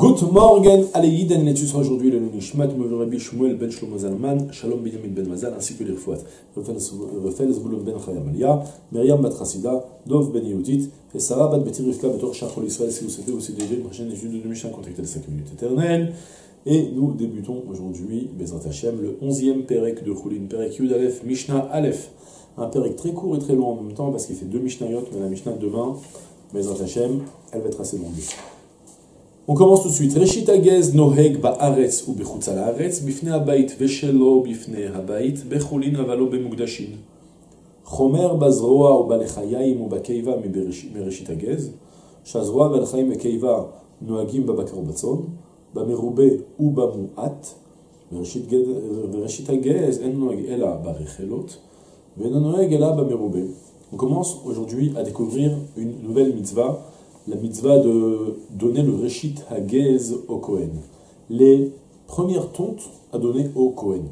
Good morning, allez, Yiden, l'étude sera aujourd'hui le Nishmat, Rabbi Shmuel ben Shlomo Zalman, Shalom Binyamin ben Mazal, ainsi que les Refouat, Refel Zbulun ben Chayamalia, Myriam bat Chassida, Dov ben Yehudit, et Sarah bat Beti Rivka Betor Shachol Israël, si vous souhaitez aussi déjà une prochaine étude de Mishnah, contactez les 5 minutes éternelles. Et nous débutons aujourd'hui, Bezrat Hashem, le 11e Perek de Choulin, Perek Yud Aleph, Mishnah Aleph. Un Perek très court et très long en même temps, parce qu'il fait deux Mishnayot, mais la Mishnah de demain, Bezrat Hashem, elle va être assez longue. On commence tout de suite. Reshit agez noheg ba'aretz ou bechutz al haaretz, bifne habayit veshelo bifne habayit, bechulin avalo bemugdashin. Chomer bazroa ou balechayim ou bakeiva mereshit agez, shazroa balechayim ekeiva noagim babakar batzon, bamerube ou bamuat, ורשית הגז אין נוהג אלא ברכלות, ואין נוהג אלא במרובה. On commence aujourd'hui à découvrir une nouvelle mitzvah la mitzvah de donner le Reshit Hagez au Kohen. Les premières tontes à donner au Kohen.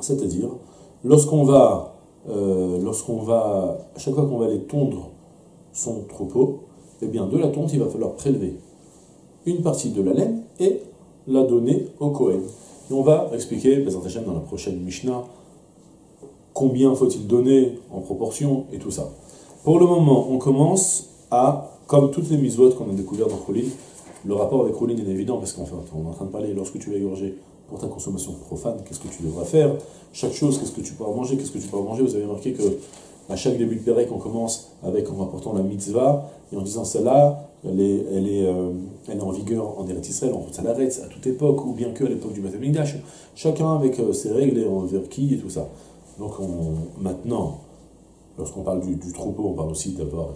C'est-à-dire, lorsqu'on va, euh, lorsqu'on va, à chaque fois qu'on va aller tondre son troupeau, eh bien, de la tonte, il va falloir prélever une partie de la laine et la donner au Kohen. Et on va expliquer, dans la prochaine Mishnah, combien faut-il donner en proportion et tout ça. Pour le moment, on commence à comme toutes les mises qu'on a découvertes dans Choulin, le rapport avec Choulin est évident parce qu'en fait, on est en train de parler, lorsque tu vas égorger pour ta consommation profane, qu'est-ce que tu devras faire? Chaque chose, qu'est-ce que tu pourras manger Qu'est-ce que tu pourras manger? Vous avez remarqué que à chaque début de Pérec, on commence avec en rapportant la mitzvah et en disant celle-là, elle est, elle, est, euh, elle est en vigueur en Eretz Israël, en Salaretz, à toute époque, ou bien que à l'époque du Beth Chacun avec euh, ses règles et envers qui et tout ça. Donc on, maintenant, lorsqu'on parle du, du, troupeau, on parle aussi d'abord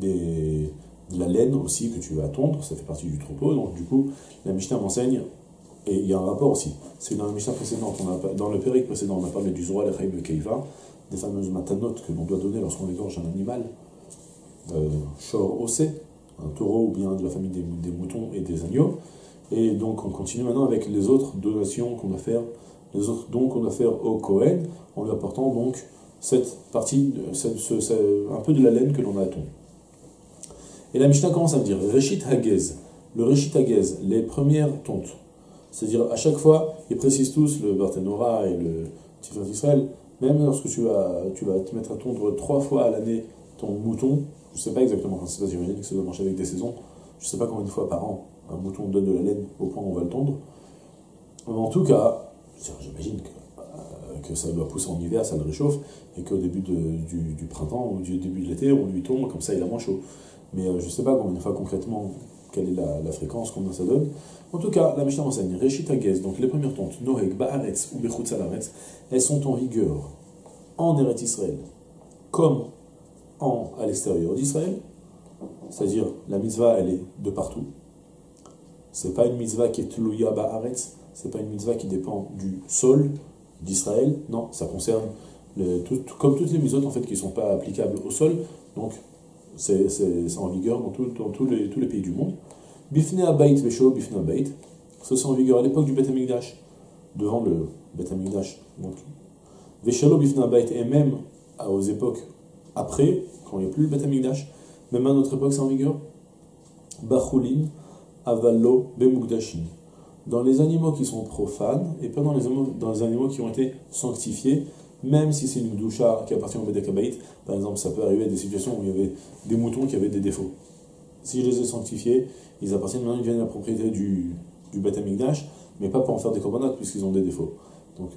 de la laine aussi que tu vas tondre, ça fait partie du troupeau. Donc du coup, la Mishnah m'enseigne, et il y a un rapport aussi. C'est dans la Mishnah précédente, dans le périque précédent, on a parlé du Zora Lechaim de Keiva, des fameuses matanotes que l'on doit donner lorsqu'on égorge un animal, euh, Shor Ose, un taureau ou bien de la famille des, moutons et des agneaux. Et donc on continue maintenant avec les autres donations qu'on va faire, les autres dons qu'on va faire au Kohen, en lui apportant donc cette partie, un peu de la laine que l'on a tondre. Et la Mishnah commence à me dire? Le Reshit Hagez, les premières tontes. C'est-à-dire, à chaque fois, ils précisent tous le Barthénora et le Tiferet Israël, même lorsque tu vas, tu vas te mettre à tondre trois fois à l'année ton mouton, je ne sais pas exactement c'est pas, j'imagine que ça doit marcher avec des saisons, je ne sais pas combien de fois par an un mouton donne de la laine au point où on va le tondre. Mais en tout cas, j'imagine que, euh, que, ça doit pousser en hiver, ça le réchauffe, et qu'au début du, du, printemps ou du début de l'été, on lui tombe, comme ça il a moins chaud mais euh, je ne sais pas combien de fois concrètement quelle est la, fréquence, combien ça donne. En tout cas, la Mishnah enseigne Agez, donc les premières tontes, Noheg, Baaretz ou Bechutz elles sont en rigueur en Eretz Israël comme en, à l'extérieur d'Israël, c'est-à-dire la mitzvah elle est de partout. C'est pas une mitzvah qui est Tluya Baaretz, c'est pas une mitzvah qui dépend du sol d'Israël, non, ça concerne comme toutes les mitzvot en fait qui ne sont pas applicables au sol, donc c'est en vigueur dans, tous, les, tous les pays du monde. Bifne Abayit Vesho, Bifne Abayit, ça c'est en vigueur à l'époque du Beth Amikdash, devant le Beth Amikdash. Veshalo Bifne Abayit, et même aux époques après, quand il n'y a plus le Beth Amikdash, même à notre époque c'est en vigueur. Bachulin, Avallo, Bemugdashin. Dans les animaux qui sont profanes, et pas dans les, dans les animaux qui ont été sanctifiés, même si c'est une doucha qui appartient au Bedekabaït, par exemple, ça peut arriver à des situations où il y avait des moutons qui avaient des défauts. Si je les ai sanctifiés, ils appartiennent maintenant, ils viennent à la propriété du, du mais pas pour en faire des corbanotes, puisqu'ils ont des défauts. Donc,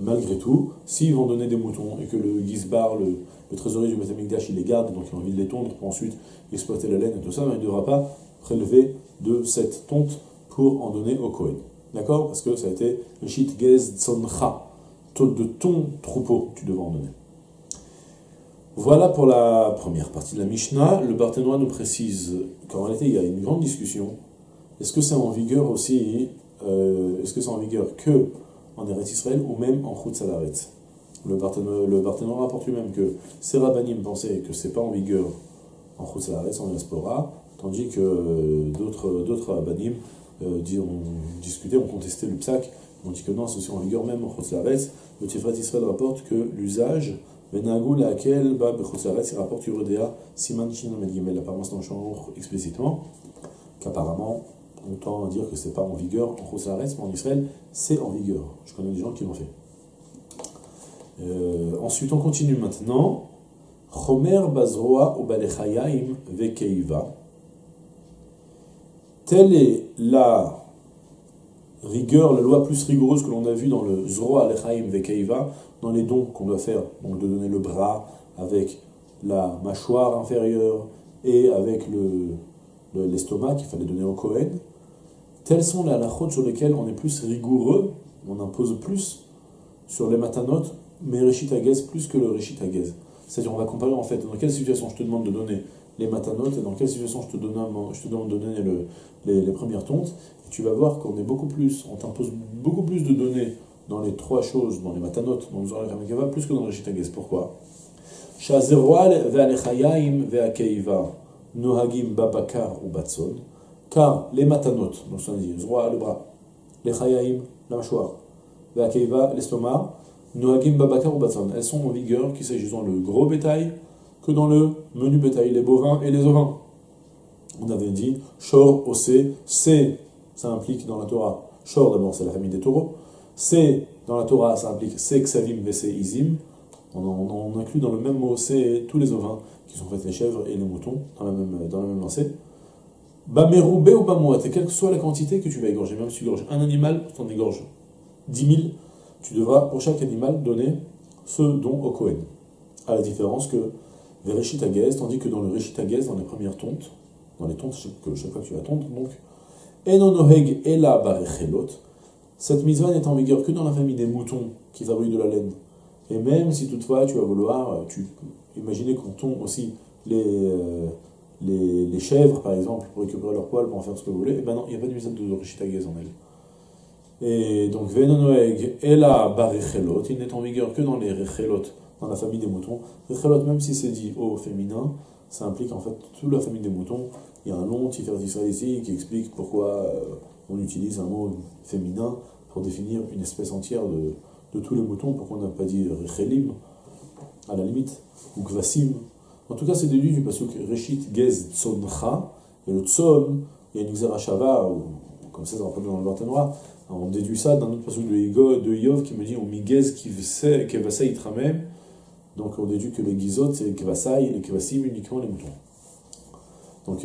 malgré tout, s'ils vont donner des moutons et que le Gizbar, le, le trésorier du Betamikdash, il les garde, donc il a envie de les tondre pour ensuite exploiter la laine et tout ça, il ne devra pas prélever de cette tonte pour en donner au Kohen. D'accord? Parce que ça a été le shit gez tsoncha de ton troupeau, tu devras en donner. Voilà pour la première partie de la Mishnah. Le Barthénois nous précise qu'en réalité, il y a une grande discussion. Est-ce que c'est en vigueur aussi, euh, est-ce que c'est en vigueur que en Eretz Israël ou même en Chutz Le Barthénois rapporte lui-même que ces rabbinim pensaient que c'est pas en vigueur en Chutz en diaspora, tandis que euh, d'autres, d'autres euh, ont discuté, ont contesté le psaque on dit que non, c'est aussi en vigueur même en Chotzaretz. Le Tifrat Israël rapporte que l'usage, Benagou bah, Chotzaretz, il rapporte Yurodea, Siman Shin Gimel. Apparemment, c'est dans le champ explicitement, qu'apparemment, on tend à dire que c'est pas en vigueur en Khosaretz, mais en Israël, c'est en vigueur. Je connais des gens qui l'ont fait. Euh, ensuite, on continue maintenant. Chomer bazroa ou vekeiva. Telle est la rigueur, la loi plus rigoureuse que l'on a vue dans le Zroa alechaim vekeiva, dans les dons qu'on doit faire, donc de donner le bras avec la mâchoire inférieure et avec l'estomac le, qu'il fallait donner au Kohen. Telles sont les halakhot sur lesquelles on est plus rigoureux, on impose plus sur les matanotes, mais Rishit Agez plus que le Rishit Agez. C'est-à-dire, on va comparer en fait dans quelle situation je te demande de donner les matanotes et dans quelle situation je te, donne, je te demande de donner le, les, premières tontes. Tu vas voir qu'on est beaucoup plus, on t'impose beaucoup plus de données dans les trois choses, dans les matanotes, dans le Zohar plus que dans le Rishit Agez. Pourquoi Babakar ou Batson, car les matanot, donc ça dit, le bras, les chayaim, la mâchoire, Ve'akeiva, l'estomac, Nohagim Babakar ou Batson, elles sont en vigueur qu'il s'agisse dans le gros bétail que dans le menu bétail, les bovins et les ovins. On avait dit Shor, Osé, C, ça implique dans la Torah, Shor d'abord c'est la famille des taureaux, C dans la Torah ça implique C, Ksavim, Vese, Izim, on, inclut dans le même mot C tous les ovins qui sont faits les chèvres et les moutons dans la même, dans la même lancée. Ou bamouat, et quelle que soit la quantité que tu vas égorger, même si tu égorges un animal, tu en égorges 10 000, tu devras pour chaque animal donner ce don au Kohen. À la différence que Agez, tandis que dans le Reshit Agez, dans les premières tontes, dans les tontes que chaque fois que tu vas tondre, donc, cette mitzvah n'est en vigueur que dans la famille des moutons qui fabriquent de la laine. Et même si toutefois tu vas vouloir, tu imaginez qu'on tombe aussi les, euh, les, les, chèvres, par exemple, pour récupérer leur poils, pour en faire ce que vous voulez, et eh ben non, il n'y a pas de mise de Rishitagez en elle. Et donc, Venonoeg et la Barechelot, il n'est en vigueur que dans les Rechelot, dans la famille des moutons. Rechelot, même si c'est dit au féminin, ça implique en fait toute la famille des moutons. Il y a un long Israël ici qui explique pourquoi euh, on utilise un mot féminin pour définir une espèce entière de, tous les moutons, pourquoi on n'a pas dit Rechelim, à la limite, ou Kvasim. En tout cas, c'est déduit du pasuk Reshit Gez Tzoncha, et le Tzon, il y a une Xerashava, comme ça, ça va dans le Barthénois, on déduit ça d'un autre pasuk de, Igo, de Yov qui me dit On migez Kevasai Itramem, donc on déduit que les Gizot, c'est les Kevasai, et les Kevasim, uniquement les moutons. Donc,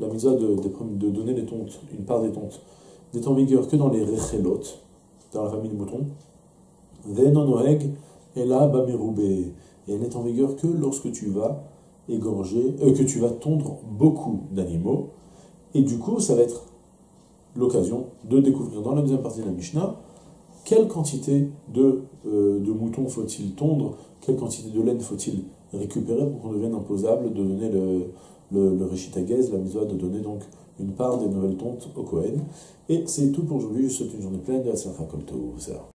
la mise de, de, donner les tontes, une part des tontes n'est en vigueur que dans les rechelot, dans la famille des moutons. Là bameroubé. Et elle n'est en vigueur que lorsque tu vas égorger, euh, que tu vas tondre beaucoup d'animaux. Et du coup, ça va être l'occasion de découvrir dans la deuxième partie de la Mishnah quelle quantité de, euh, de moutons faut-il tondre, quelle quantité de laine faut-il récupérer pour qu'on devienne imposable de donner le, le, la mise de donner donc une part des nouvelles tontes au Cohen. Et c'est tout pour aujourd'hui. Je souhaite une journée pleine de la Kol